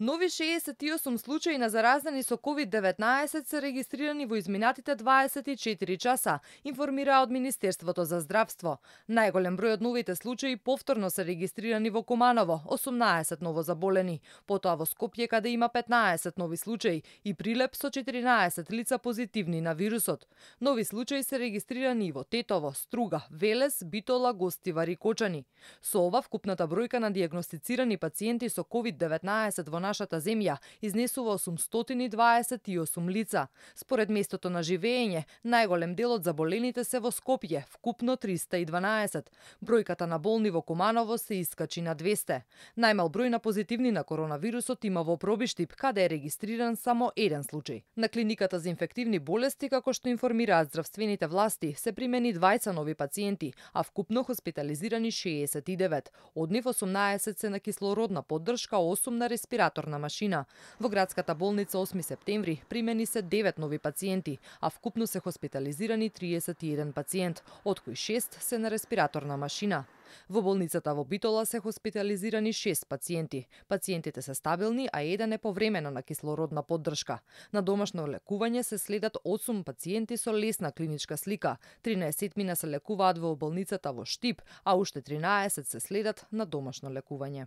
Нови 68 случаи на заразени со COVID-19 се регистрирани во изминатите 24 часа, информира од Министерството за здравство. Најголем број од новите случаи повторно се регистрирани во Команово, 18 ново заболени, потоа во Скопје каде има 15 нови случаи и Прилеп со 14 лица позитивни на вирусот. Нови случаи се регистрирани и во Тетово, Струга, Велес, Битола, Гостивар и Кочани. Со ова вкупната бројка на диагностицирани пациенти со COVID-19 во нашата земја изнесува 828 лица. Според местото на живење, најголем дел од заболените се во Скопје, вкупно 312. Бројката на болни во Куманово се искачи на 200. Најмал број на позитивни на коронавирусот има во Пробиштип, каде е регистриран само еден случај. На клиниката за инфективни болести, како што информираат здравствените власти, се примени 20 нови пациенти, а вкупно хоспитализирани 69. Од нив 18 се на кислородна поддршка, 8 на респиратор респираторна машина. Во градската болница 8 септември примени се 9 нови пациенти, а вкупно се хоспитализирани 31 пациент, од кои 6 се на респираторна машина. Во болницата во Битола се хоспитализирани 6 пациенти. Пациентите се стабилни, а еден е повремено на кислородна поддршка. На домашно лекување се следат 8 пациенти со лесна клиничка слика. 13 мина се лекуваат во болницата во Штип, а уште 13 се следат на домашно лекување.